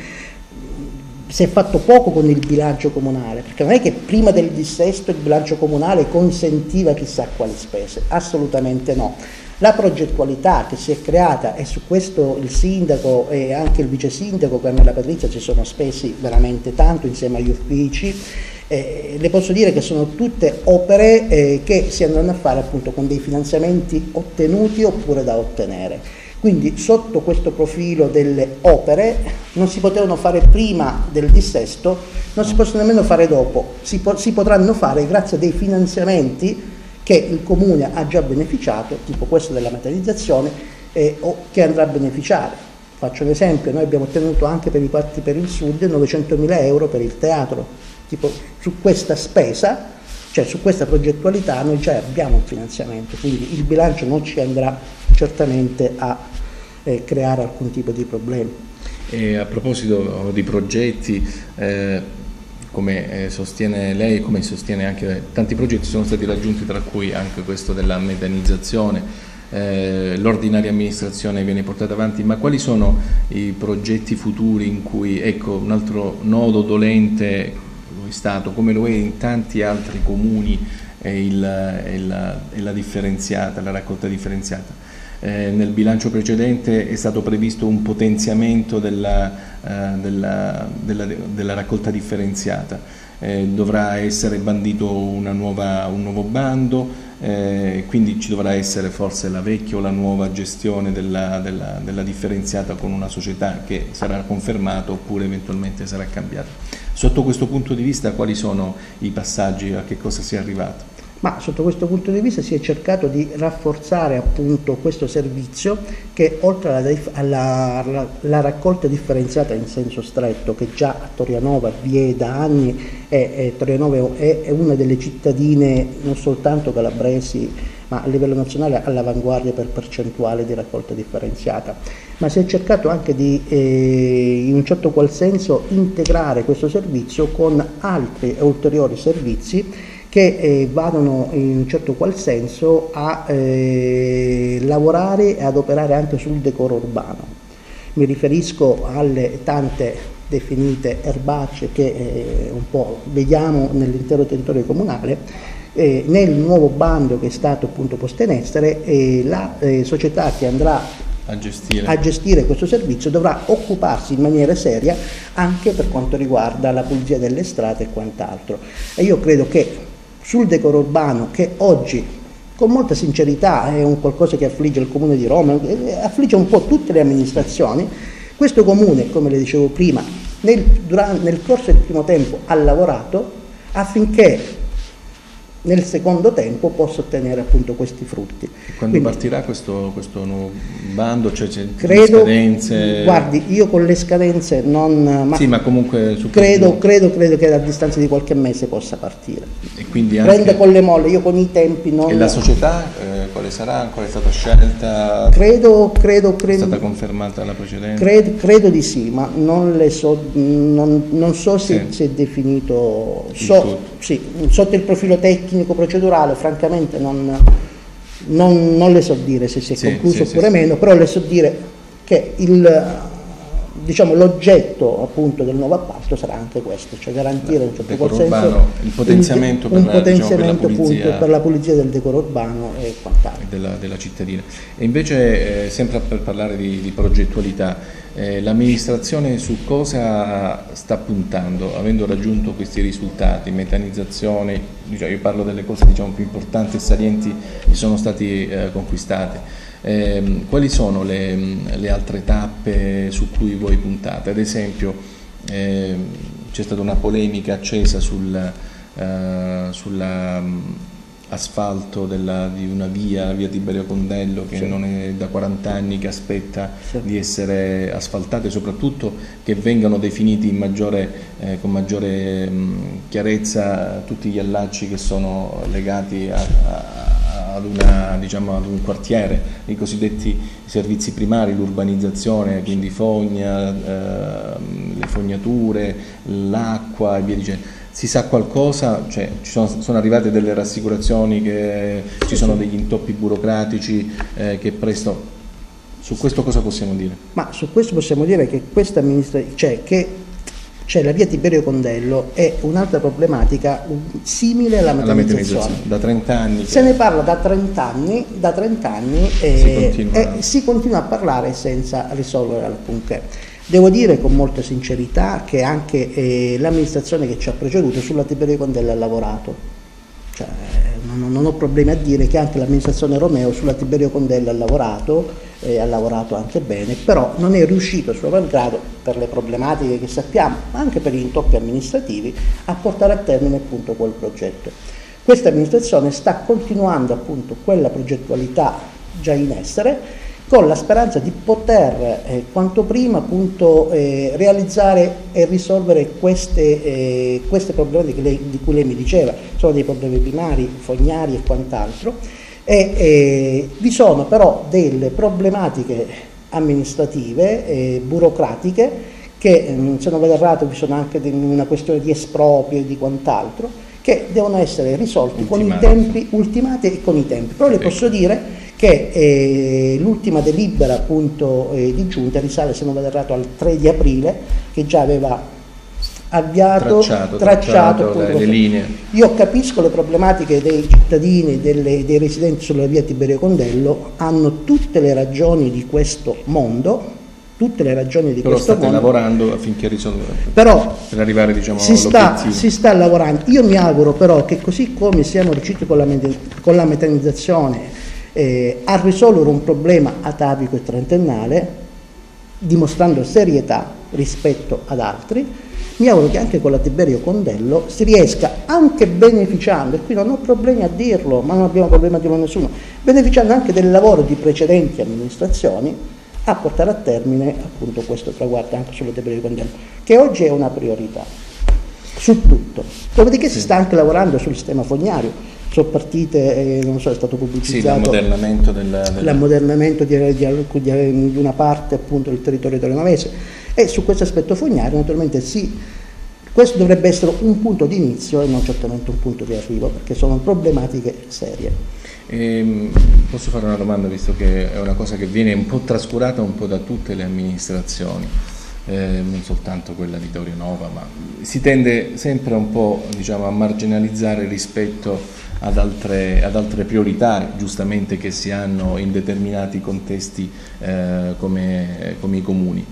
si è fatto poco con il bilancio comunale, perché non è che prima del dissesto il bilancio comunale consentiva chissà quali spese, assolutamente no la progettualità che si è creata, e su questo il sindaco e anche il vice sindaco Carmela Patrizia ci sono spesi veramente tanto insieme agli uffici, eh, le posso dire che sono tutte opere eh, che si andranno a fare appunto con dei finanziamenti ottenuti oppure da ottenere. Quindi sotto questo profilo delle opere non si potevano fare prima del dissesto, non si possono nemmeno fare dopo, si, po si potranno fare grazie a dei finanziamenti che il comune ha già beneficiato, tipo questo della metallizzazione, eh, o che andrà a beneficiare. Faccio un esempio, noi abbiamo ottenuto anche per i parti per il sud 900.000 euro per il teatro, tipo su questa spesa Cioè su questa progettualità noi già abbiamo un finanziamento, quindi il bilancio non ci andrà certamente a eh, creare alcun tipo di problemi. E a proposito di progetti, eh, come eh, sostiene lei, come sostiene anche tanti progetti sono stati raggiunti, tra cui anche questo della metanizzazione, eh, l'ordinaria amministrazione viene portata avanti, ma quali sono i progetti futuri in cui, ecco, un altro nodo dolente è stato, come lo è in tanti altri comuni, è, il, è, la, è la differenziata, la raccolta differenziata. Eh, nel bilancio precedente è stato previsto un potenziamento della, eh, della, della, della raccolta differenziata, eh, dovrà essere bandito nuova, un nuovo bando, eh, quindi ci dovrà essere forse la vecchia o la nuova gestione della, differenziata con una società che sarà confermata oppure eventualmente sarà cambiata. Sotto questo punto di vista quali sono i passaggi, a che cosa si è arrivato? Ma sotto questo punto di vista si è cercato di rafforzare appunto questo servizio che oltre alla, alla, alla, raccolta differenziata in senso stretto che già a Torianova vi da anni e, e Torianova è, è, una delle cittadine non soltanto calabresi ma a livello nazionale all'avanguardia per percentuale di raccolta differenziata, ma si è cercato anche di eh, in un certo qual senso integrare questo servizio con altri e ulteriori servizi che eh, vadano in un certo qual senso a eh, lavorare e ad operare anche sul decoro urbano. Mi riferisco alle tante definite erbacce che eh, un po' vediamo nell'intero territorio comunale, eh, nel nuovo bando che è stato appunto posto in essere eh, la eh, società che andrà a gestire. a gestire. questo servizio dovrà occuparsi in maniera seria anche per quanto riguarda la pulizia delle strade e quant'altro. E io credo che sul decoro urbano che oggi con molta sincerità è un qualcosa che affligge il comune di Roma, affligge un po' tutte le amministrazioni, questo comune, come le dicevo prima, nel, durante, nel corso del primo tempo ha lavorato affinché nel secondo tempo possa ottenere appunto questi frutti. Quando Quindi, partirà questo, questo, nuovo bando? Cioè c'è credo, scadenze? Guardi, io con le scadenze non... Ma sì, ma comunque... Credo, credo, credo, che a distanza di qualche mese possa partire. E quindi anche... Prende con le molle, io con i tempi non... E la società eh, quale sarà? Ancora è stata scelta? Credo, credo, credo... È stata confermata la precedente? Credo, credo di sì, ma non, so, non, non so se, sì. se, è definito... So, sì, sotto il profilo tecnico, procedurale, francamente non, non, non le so dire se si è sì, concluso oppure meno, però le so dire che il, diciamo, l'oggetto appunto del nuovo appalto sarà anche questo, cioè garantire in un certo qual senso il potenziamento, per, un la, potenziamento diciamo, per, la per, la pulizia del decoro urbano e quant'altro. Della, della, cittadina. E invece, eh, sempre per parlare di, di progettualità, eh, l'amministrazione su cosa sta puntando, avendo raggiunto questi risultati, metanizzazione, diciamo, io parlo delle cose diciamo, più importanti e salienti che sono state eh, conquistate, eh, quali sono le, le, altre tappe su cui voi puntate? Ad esempio ehm, c'è stata una polemica accesa sul, eh, sulla asfalto della, di una via, la via Tiberio Condello, che sì. non è da 40 anni che aspetta sì. di essere asfaltata e soprattutto che vengano definiti maggiore, eh, con maggiore mh, chiarezza tutti gli allacci che sono legati a, a, ad, una, diciamo, ad, un quartiere, i cosiddetti servizi primari, l'urbanizzazione, quindi fogna, eh, le fognature, l'acqua e via dicendo si sa qualcosa, cioè, ci sono, sono, arrivate delle rassicurazioni che ci sono degli intoppi burocratici eh, che presto... Su questo cosa possiamo dire? Ma su questo possiamo dire che questa amministrazione, cioè che cioè la via Tiberio Condello è un'altra problematica simile alla metanizzazione. Da 30 anni. Se ne parla da 30 anni, da 30 anni e si, continua. e si continua a parlare senza risolvere alcunché. Devo dire con molta sincerità che anche eh, l'amministrazione che ci ha preceduto sulla Tiberio Condella ha lavorato. Cioè, non, non, ho problemi a dire che anche l'amministrazione Romeo sulla Tiberio Condella ha lavorato, eh, ha lavorato anche bene, però non è riuscito a suo malgrado, per le problematiche che sappiamo, ma anche per gli intoppi amministrativi, a portare a termine appunto quel progetto. Questa amministrazione sta continuando appunto quella progettualità già in essere con la speranza di poter eh, quanto prima appunto, eh, realizzare e risolvere queste, eh, queste problematiche di cui lei mi diceva, sono dei problemi primari, fognari e quant'altro, e eh, vi sono però delle problematiche amministrative, e burocratiche, che mm, se non vado errato vi sono anche una questione di esproprio e di quant'altro, che devono essere risolti ultimati. con i tempi ultimati e con i tempi. Però le posso dire che eh, l'ultima delibera appunto eh, di giunta risale, se non vado errato, al 3 di aprile, che già aveva avviato, tracciato, tracciato, tracciato le, linee. Io capisco le problematiche dei cittadini, delle, dei residenti sulla via Tiberio Condello, hanno tutte le ragioni di questo mondo, tutte le ragioni di Però questo state mondo. lavorando affinché risolva però per arrivare diciamo, si sta, si sta lavorando. Io mi auguro però che così come siamo riusciti con la, con la metanizzazione eh, a risolvere un problema atavico e trentennale, dimostrando serietà rispetto ad altri, mi auguro che anche con la Tiberio Condello si riesca, anche beneficiando, e qui non ho problemi a dirlo, ma non abbiamo problemi a dirlo a nessuno, beneficiando anche del lavoro di precedenti amministrazioni, a portare a termine appunto questo traguardo anche sulla Tiberio Condello, che oggi è una priorità su tutto. Dopodiché si sta anche lavorando sul sistema fognario, sono partite, eh, non so, è stato pubblicizzato sì, l'ammodernamento, della, della... l'ammodernamento di, di, di, una parte appunto del territorio torinavese e su questo aspetto fognario naturalmente sì, questo dovrebbe essere un punto di inizio e non certamente un punto di arrivo perché sono problematiche serie. E, ehm, posso fare una domanda visto che è una cosa che viene un po' trascurata un po' da tutte le amministrazioni. Eh, non soltanto quella di Torio Nova, ma si tende sempre un po' diciamo, a marginalizzare rispetto ad altre, ad altre, priorità giustamente che si hanno in determinati contesti eh, come, come, i comuni.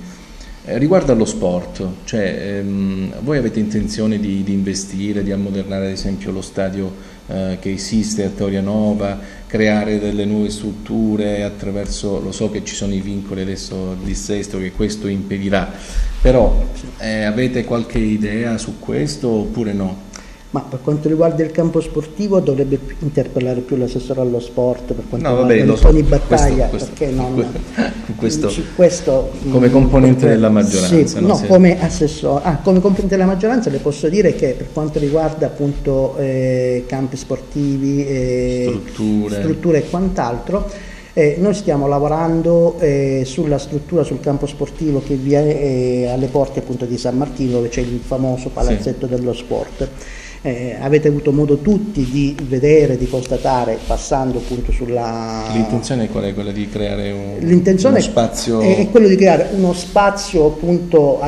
Eh, riguardo allo sport, cioè, ehm, voi avete intenzione di, di, investire, di ammodernare ad esempio lo stadio eh, che esiste a Torianova, creare delle nuove strutture attraverso, lo so che ci sono i vincoli adesso di dissesto che questo impedirà, però eh, avete qualche idea su questo oppure no? Ma per quanto riguarda il campo sportivo dovrebbe interpellare più l'assessore allo sport per quanto no, riguarda vabbè, Tony Battaglia, questo, perché non, *laughs* questo, questo, come componente della maggioranza. Sì, no, no come assessore, ah, come componente della maggioranza le posso dire che per quanto riguarda appunto eh, campi sportivi, eh, strutture. strutture e quant'altro, eh, noi stiamo lavorando eh, sulla struttura sul campo sportivo che vi è eh, alle porte appunto di San Martino dove c'è il famoso palazzetto sì. dello sport eh, avete avuto modo tutti di vedere, di constatare, passando appunto sulla... L'intenzione è qual è? Quella di creare un, uno spazio... È, è quello di creare uno spazio appunto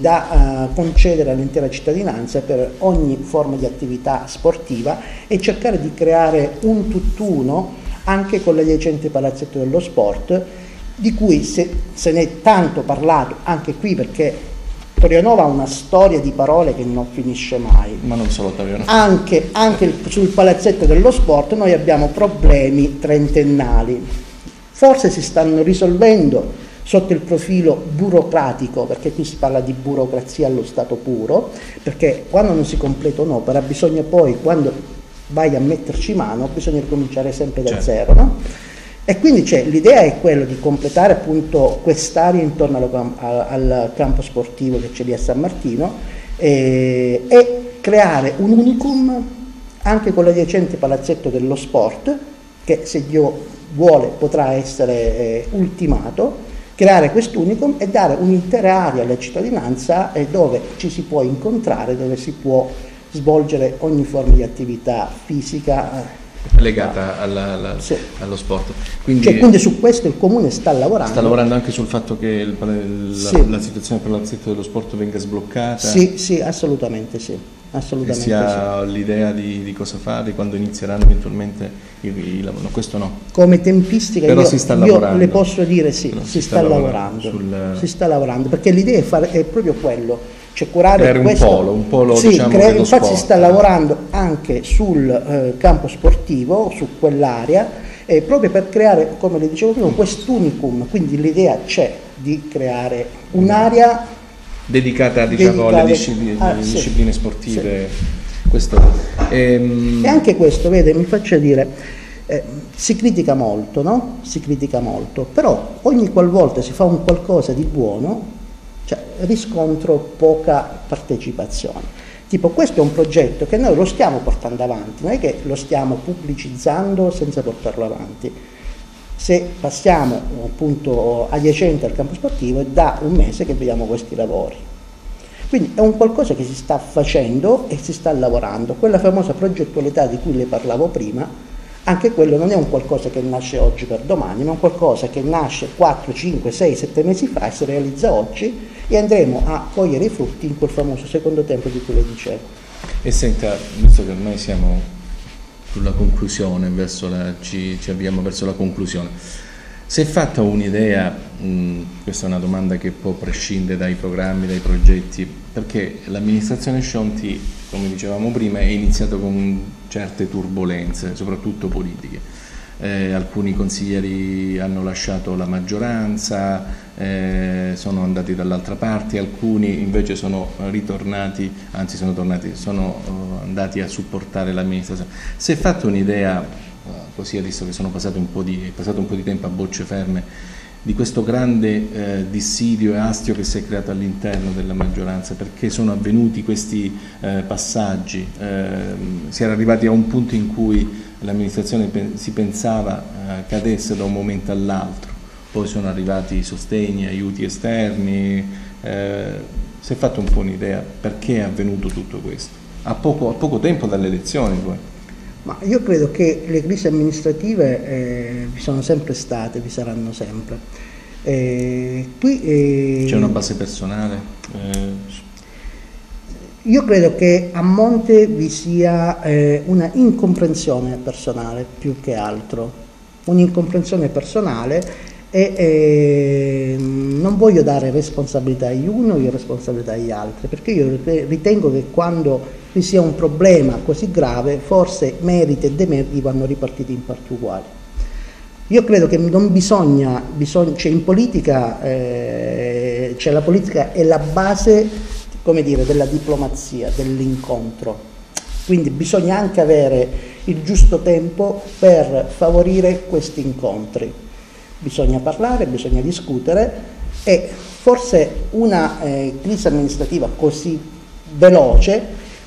da uh, concedere all'intera cittadinanza per ogni forma di attività sportiva e cercare di creare un tutt'uno anche con l'adiacente palazzetto dello sport di cui se, se ne è tanto parlato anche qui perché Torionova ha una storia di parole che non finisce mai. Ma non solo Torionova. Anche, anche sul palazzetto dello sport noi abbiamo problemi trentennali. Forse si stanno risolvendo sotto il profilo burocratico, perché qui si parla di burocrazia allo stato puro, perché quando non si completa un'opera bisogna poi, quando vai a metterci mano, bisogna ricominciare sempre da certo. zero. No? E quindi l'idea è quella di completare appunto quest'area intorno al, al, campo sportivo che c'è lì a San Martino e, e creare un unicum anche con l'adiacente palazzetto dello sport che se Dio vuole potrà essere eh, ultimato, creare quest'unicum e dare un'intera area alla cittadinanza eh, dove ci si può incontrare, dove si può svolgere ogni forma di attività fisica eh, legata alla, alla, sì. allo sport. Quindi, cioè, quindi, su questo il comune sta lavorando. Sta lavorando anche sul fatto che il, la, sì. la, situazione per l'azzetto dello sport venga sbloccata? Sì, sì, assolutamente sì. Assolutamente si ha sì. l'idea di, di, cosa fare, quando inizieranno eventualmente il lavoro, questo no. Come tempistica Però io, si sta lavorando. le posso dire sì, si, si, sta, sta lavorando, sul... si sta lavorando, perché l'idea è, fare, è proprio quello, cioè curare Creare questo, un polo, un polo sì, diciamo, crea, infatti sport. si sta lavorando anche sul eh, campo sportivo, su quell'area, eh, proprio per creare, come le dicevo prima, quest'unicum, quindi l'idea c'è di creare un'area dedicata diciamo, dedicata, alle discipline, ah, discipline sì, sportive. Sì. Questo, ehm... E anche questo, vede, mi faccia dire, Eh, si critica molto, no? Si critica molto, però ogni qualvolta si fa un qualcosa di buono, cioè, riscontro poca partecipazione. Tipo questo è un progetto che noi lo stiamo portando avanti, non è che lo stiamo pubblicizzando senza portarlo avanti. Se passiamo appunto adiacente al campo sportivo è da un mese che vediamo questi lavori. Quindi è un qualcosa che si sta facendo e si sta lavorando. Quella famosa progettualità di cui le parlavo prima, anche quello non è un qualcosa che nasce oggi per domani, ma un qualcosa che nasce 4, 5, 6, 7 mesi fa e si realizza oggi e andremo a cogliere i frutti in quel famoso secondo tempo di cui le dicevo. E senta, visto che ormai siamo sulla conclusione, la, ci, ci avviamo verso la conclusione, si è fatta un'idea, questa è una domanda che può prescindere dai programmi, dai progetti, perché l'amministrazione Scionti, come dicevamo prima, è iniziata con certe turbulenze, soprattutto politiche eh, alcuni consiglieri hanno lasciato la maggioranza, eh, sono andati dall'altra parte, alcuni invece sono ritornati, anzi sono, tornati, sono uh, andati a supportare l'amministrazione. Si è fatta un'idea, uh, così adesso che sono passato un po' di, passato un po' di tempo a bocce ferme, di questo grande eh, dissidio e astio che si è creato all'interno della maggioranza, perché sono avvenuti questi eh, passaggi, eh, si era arrivati a un punto in cui l'amministrazione si pensava eh, cadesse da un momento all'altro, poi sono arrivati sostegni, aiuti esterni, eh, si è fatto un po' un'idea perché è avvenuto tutto questo, a poco, a poco tempo dalle elezioni poi. Ma io credo che le crisi amministrative eh, vi sono sempre state, vi saranno sempre. Eh, qui, eh, C'è una base personale? Eh, io credo che a monte vi sia eh, una incomprensione personale più che altro, un'incomprensione personale e eh, non voglio dare responsabilità agli uno e responsabilità agli altri, perché io ritengo che quando vi sia un problema così grave, forse meriti e demeriti vanno ripartiti in parti uguali. Io credo che non bisogna, bisogna cioè in politica, eh, cioè la politica è la base dire, della diplomazia, dell'incontro. Quindi bisogna anche avere il giusto tempo per favorire questi incontri. Bisogna parlare, bisogna discutere e forse una eh, crisi amministrativa così veloce,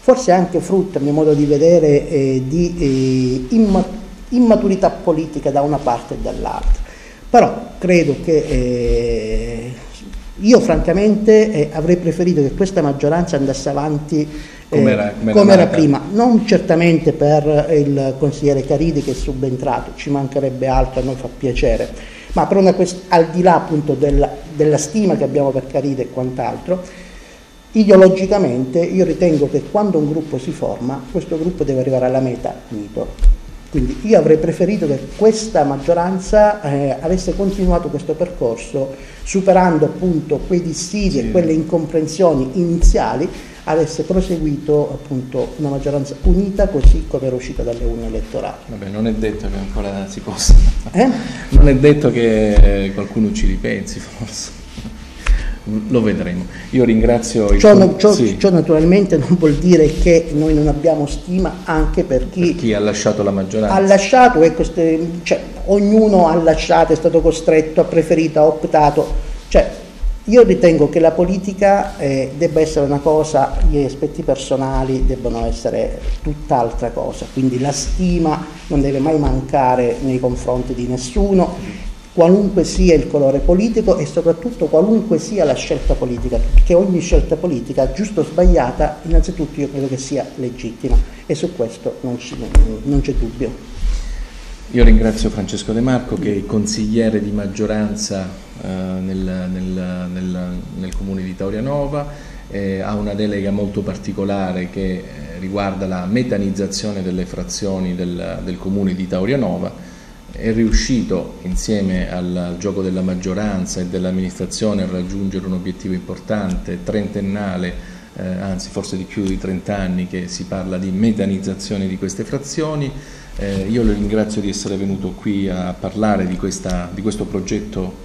forse anche frutto, a mio modo di vedere, eh, di eh, imma- immaturità politica da una parte e dall'altra. Però credo che eh, io francamente eh, avrei preferito che questa maggioranza andasse avanti eh, come era, prima, non certamente per il consigliere Caridi che è subentrato, ci mancherebbe altro, a noi fa piacere, ma per una al di là appunto della, della stima che abbiamo per Caridi e quant'altro, ideologicamente io ritengo che quando un gruppo si forma, questo gruppo deve arrivare alla meta unito. Quindi io avrei preferito che questa maggioranza eh, avesse continuato questo percorso superando appunto quei dissidi sì. e quelle incomprensioni iniziali avesse proseguito appunto una maggioranza unita così come era uscita dalle urne elettorali. Vabbè, non è detto che ancora si possa. Eh? Non è detto che qualcuno ci ripensi forse lo vedremo. Io ringrazio il ciò, no, ciò, sì. ciò, naturalmente non vuol dire che noi non abbiamo stima anche per chi, per chi ha lasciato la maggioranza. Ha lasciato, e queste, cioè, ognuno ha lasciato, è stato costretto, ha preferito, ha optato. Cioè, io ritengo che la politica eh, debba essere una cosa, gli aspetti personali debbano essere tutt'altra cosa, quindi la stima non deve mai mancare nei confronti di nessuno qualunque sia il colore politico e soprattutto qualunque sia la scelta politica, perché ogni scelta politica, giusto o sbagliata, innanzitutto io credo che sia legittima e su questo non, ci, non c'è dubbio. Io ringrazio Francesco De Marco che è consigliere di maggioranza eh, nel, nel, nel, nel, comune di Taurianova, eh, ha una delega molto particolare che eh, riguarda la metanizzazione delle frazioni del, del comune di Taurianova è riuscito insieme al gioco della maggioranza e dell'amministrazione a raggiungere un obiettivo importante, trentennale, eh, anzi forse di più di 30 anni che si parla di metanizzazione di queste frazioni. Eh, io lo ringrazio di essere venuto qui a parlare di, questa, di questo progetto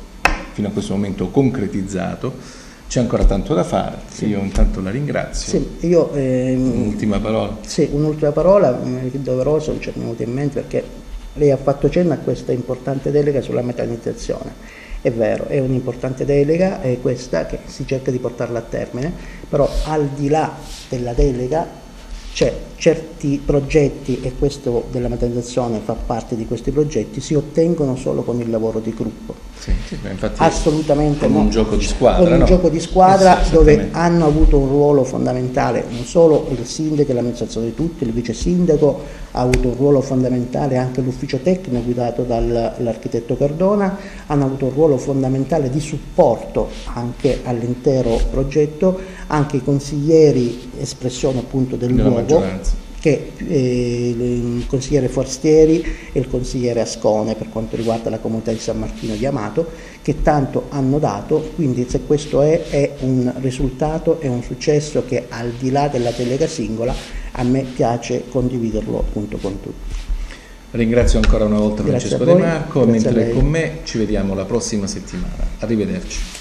fino a questo momento concretizzato. C'è ancora tanto da fare, sì. io intanto la ringrazio. Sì, io, ehm, un'ultima parola. Sì, un'ultima parola, è doveroso, ci è venuto in mente perché Lei ha fatto cenno a questa importante delega sulla metanizzazione. È vero, è un'importante delega, è questa che si cerca di portarla a termine, però al di là della delega c'è certi progetti, e questo della metanizzazione fa parte di questi progetti, si ottengono solo con il lavoro di gruppo. Sì, sì, Assolutamente come no. un gioco di squadra. Con un no? gioco di squadra sì, dove hanno avuto un ruolo fondamentale non solo il sindaco e l'amministrazione di tutti, il vice sindaco ha avuto un ruolo fondamentale anche l'ufficio tecnico guidato dall'architetto Cardona, hanno avuto un ruolo fondamentale di supporto anche all'intero progetto, anche i consiglieri espressione appunto del Della luogo. Che eh, il consigliere Forstieri e il consigliere Ascone per quanto riguarda la comunità di San Martino di Amato, che tanto hanno dato, quindi se questo è, è un risultato, è un successo che al di là della delega singola a me piace condividerlo appunto con tutti. Ringrazio ancora una volta Grazie Francesco De Marco, mentre con me ci vediamo la prossima settimana. Arrivederci.